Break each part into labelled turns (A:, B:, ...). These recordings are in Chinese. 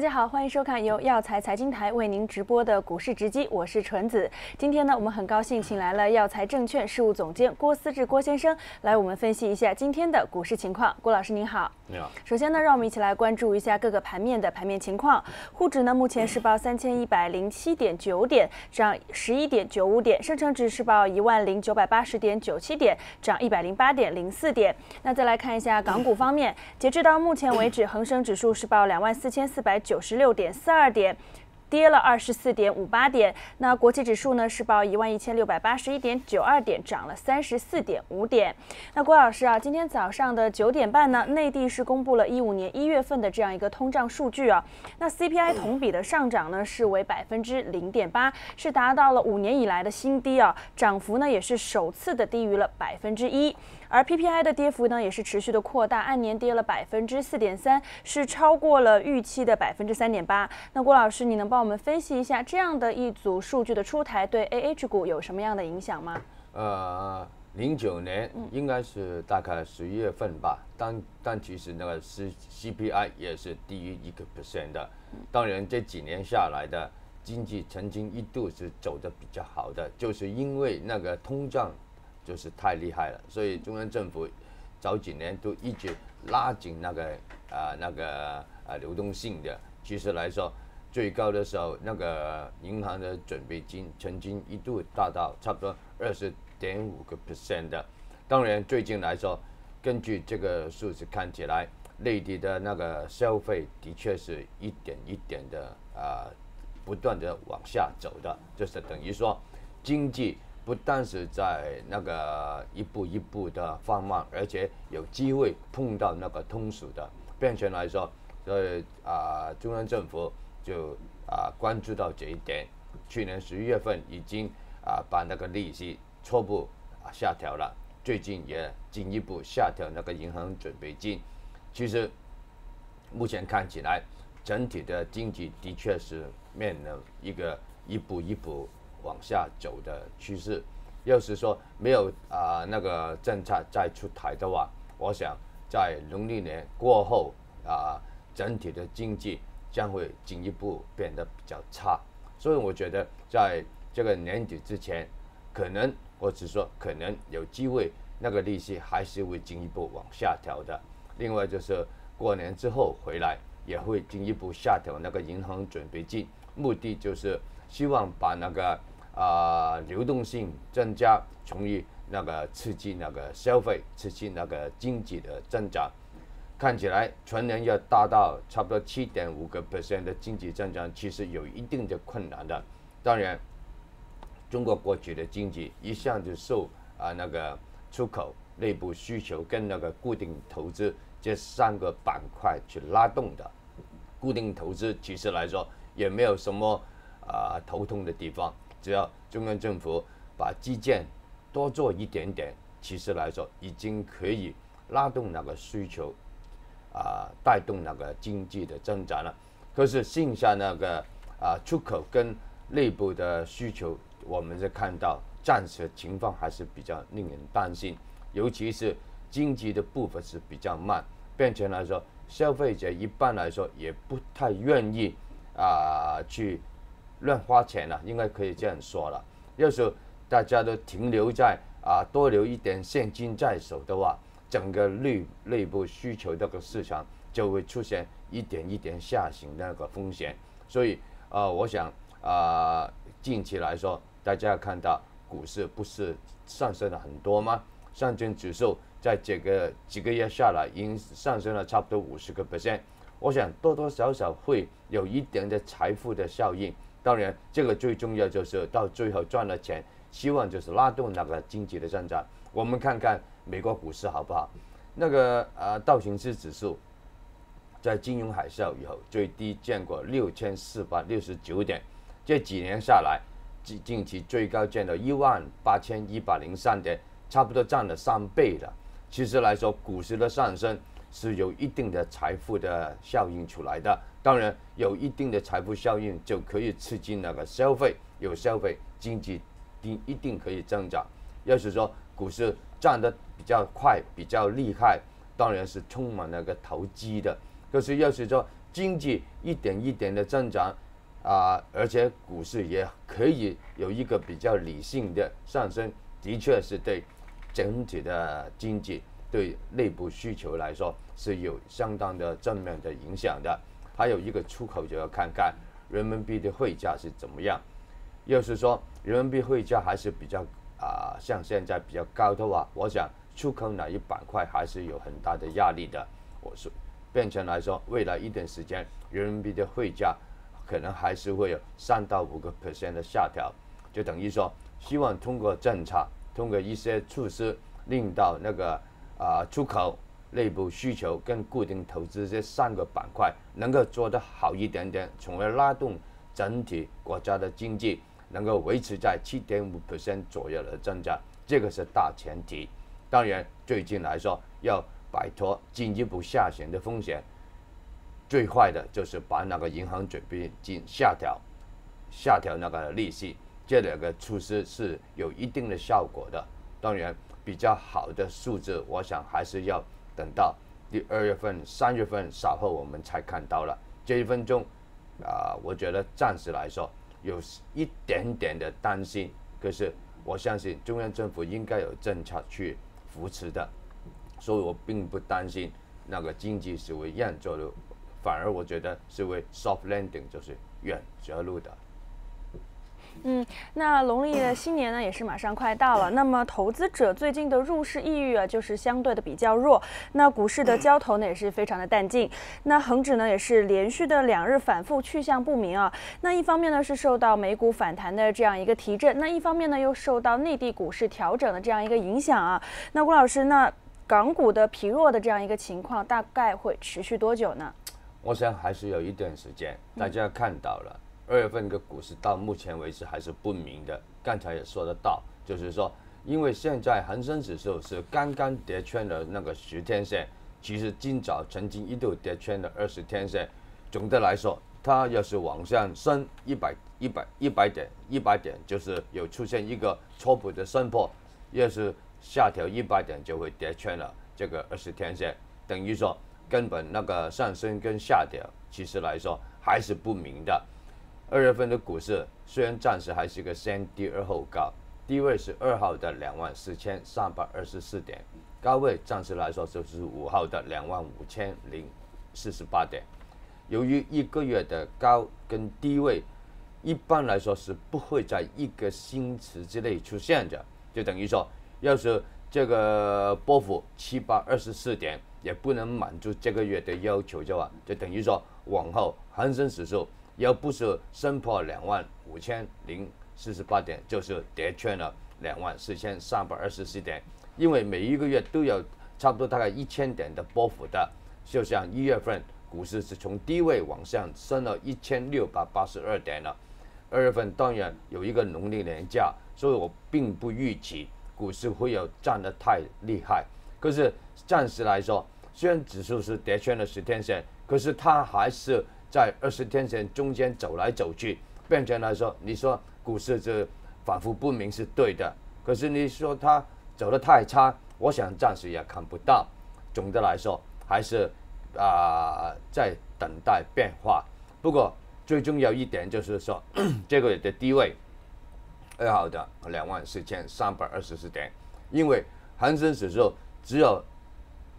A: 大家好，欢迎收看由药材财经台为您直播的股市直击，我是纯子。今天呢，我们很高兴请来了药材证券事务总监郭思志郭先生来我们分析一下今天的股市情况。郭老师您好。
B: 你好。
A: 首先呢，让我们一起来关注一下各个盘面的盘面情况。沪指呢，目前是报三千一百零七点九点，涨十一点九五点；深成指是报一万零九百八十点九七点，涨一百零八点零四点。那再来看一下港股方面，截至到目前为止，恒生指数是报两万四千四百。九十六点四二点，跌了二十四点五八点。那国际指数呢是报一万一千六百八十一点九二点，涨了三十四点五点。那郭老师啊，今天早上的九点半呢，内地是公布了一五年一月份的这样一个通胀数据啊。那 CPI 同比的上涨呢是为百分之零点八，是达到了五年以来的新低啊，涨幅呢也是首次的低于了百分之一。而 PPI 的跌幅呢，也是持续的扩大，按年跌了百分之四点三，是超过了预期的百分之三点八。那郭老师，你能帮我们分析一下这样的一组数据的出台对 AH 股有什么样的影响吗？
B: 呃，零九年应该是大概十一月份吧，但但其实那个 C CPI 也是低于一个 percent 的。当然这几年下来的经济曾经一度是走的比较好的，就是因为那个通胀。就是太厉害了，所以中央政府早几年都一直拉紧那个啊那个啊流动性的。其实来说，最高的时候，那个银行的准备金曾经一度达到差不多二十点五个 percent 的。当然，最近来说，根据这个数字看起来，内地的那个消费的确是一点一点的啊不断的往下走的，就是等于说经济。不但是在那个一步一步的放慢，而且有机会碰到那个通俗的变成来说，所以啊，中央政府就啊关注到这一点。去年十一月份已经啊把那个利息初步啊下调了，最近也进一步下调那个银行准备金。其实目前看起来，整体的经济的确是面临一个一步一步。往下走的趋势，要是说没有啊那个政策再出台的话，我想在农历年过后啊，整体的经济将会进一步变得比较差。所以我觉得在这个年底之前，可能或者说可能有机会，那个利息还是会进一步往下调的。另外就是过年之后回来也会进一步下调那个银行准备金，目的就是希望把那个。啊，流动性增加，从而那个刺激那个消费，刺激那个经济的增长。看起来全年要达到差不多七点五个 percent 的经济增长，其实有一定的困难的。当然，中国过去的经济一向就受啊那个出口、内部需求跟那个固定投资这三个板块去拉动的。固定投资其实来说也没有什么啊头痛的地方。只要中央政府把基建多做一点点，其实来说已经可以拉动那个需求，啊，带动那个经济的增长了。可是剩下那个啊出口跟内部的需求，我们是看到暂时情况还是比较令人担心，尤其是经济的步伐是比较慢，变成来说消费者一般来说也不太愿意啊去。乱花钱了，应该可以这样说了。要是大家都停留在啊多留一点现金在手的话，整个内内部需求这个市场就会出现一点一点下行的那个风险。所以啊，我想啊，近期来说，大家看到股市不是上升了很多吗？上证指数在这个几个月下来，已经上升了差不多五十个 percent。我想多多少少会有一点的财富的效应。当然，这个最重要就是到最后赚了钱，希望就是拉动那个经济的增长。我们看看美国股市好不好？那个呃道琼斯指数在金融海啸以后最低见过六千四百六十九点，这几年下来，近近期最高见到一万八千一百零三点，差不多涨了三倍了。其实来说，股市的上升是有一定的财富的效应出来的。当然，有一定的财富效应就可以刺激那个消费，有消费，经济定一定可以增长。要是说股市涨得比较快、比较厉害，当然是充满那个投机的。可是要是说经济一点一点的增长，啊，而且股市也可以有一个比较理性的上升，的确是对整体的经济、对内部需求来说是有相当的正面的影响的。还有一个出口就要看看人民币的汇价是怎么样。要是说人民币汇价还是比较啊，像现在比较高的话，我想出口哪一板块还是有很大的压力的。我说，变成来说，未来一段时间人民币的汇价可能还是会有三到五个 percent 的下调，就等于说，希望通过政策，通过一些措施，令到那个啊出口、内部需求跟固定投资这三个板块能够做得好一点点，从而拉动整体国家的经济能够维持在七点五 percent 左右的增长，这个是大前提。当然，最近来说要。摆脱进一步下行的风险，最坏的就是把那个银行准备金下调，下调那个利息，这两个措施是有一定的效果的。当然，比较好的数字，我想还是要等到第二月份、三月份稍后我们才看到了。这一分钟，啊，我觉得暂时来说有一点点的担心，可是我相信中央政府应该有政策去扶持的。所以我并不担心那个经济是会硬着陆，反而我觉得是会 soft landing，就是软着陆的。
A: 嗯，那农历的新年呢，也是马上快到了。那么投资者最近的入市意欲啊，就是相对的比较弱。那股市的交投呢，也是非常的淡静。那恒指呢，也是连续的两日反复去向不明啊。那一方面呢，是受到美股反弹的这样一个提振；那一方面呢，又受到内地股市调整的这样一个影响啊。那郭老师，那港股的疲弱的这样一个情况，大概会持续多久呢？
B: 我想还是有一段时间。大家看到了，二月份的股市到目前为止还是不明的。刚才也说得到，就是说，因为现在恒生指数是刚刚跌穿了那个十天线，其实今早曾经一度跌穿了二十天线。总的来说，它要是往上升一百、一百、一百点、一百点，就是有出现一个初步的升破，要是。下调一百点就会跌穿了这个二十天线，等于说根本那个上升跟下跌，其实来说还是不明的。二月份的股市虽然暂时还是一个先低而后高，低位是二号的两万四千三百二十四点，高位暂时来说就是五号的两万五千零四十八点。由于一个月的高跟低位，一般来说是不会在一个星期之内出现的，就等于说。要是这个波幅七八二十四点也不能满足这个月的要求的话，就等于说往后恒生指数要不是升破两万五千零四十八点，就是跌穿了两万四千三百二十四点。因为每一个月都有差不多大概一千点的波幅的，就像一月份股市是从低位往上升了一千六百八十二点了。二月份当然有一个农历年假，所以我并不预期。股市会有涨得太厉害，可是暂时来说，虽然指数是跌穿了十天线，可是它还是在二十天线中间走来走去。变成来说，你说股市这反复不明是对的，可是你说它走得太差，我想暂时也看不到。总的来说，还是啊在等待变化。不过最重要一点就是说，这个月的低位。二号的两万四千三百二十四点，因为恒生指数只有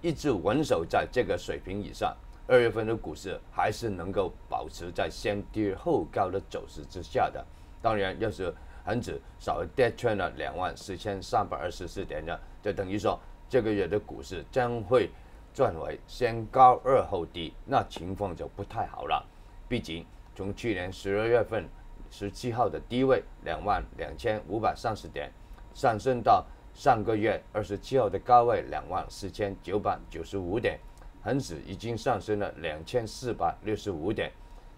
B: 一直稳守在这个水平以上，二月份的股市还是能够保持在先低后高的走势之下的。当然，要是恒指稍微跌穿了两万四千三百二十四点的，就等于说这个月的股市将会转为先高二后低，那情况就不太好了。毕竟从去年十二月份。十七号的低位两万两千五百三十点，上升到上个月二十七号的高位两万四千九百九十五点，恒指已经上升了两千四百六十五点。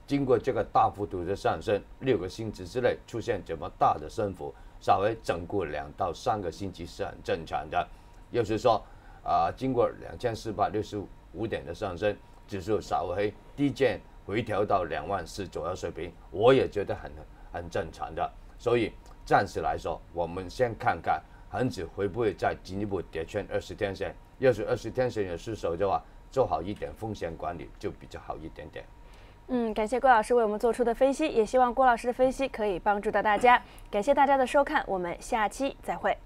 B: 经过这个大幅度的上升，六个星期之内出现这么大的升幅，稍微整固两到三个星期是很正常的。又是说，啊，经过两千四百六十五点的上升，指数稍微低见。回调到两万四左右水平，我也觉得很很正常的。所以暂时来说，我们先看看恒指会不会再进一步跌穿二十天线。要是二十天线有失守的话，做好一点风险管理就比较好一点点。
A: 嗯，感谢郭老师为我们做出的分析，也希望郭老师的分析可以帮助到大家。感谢大家的收看，我们下期再会。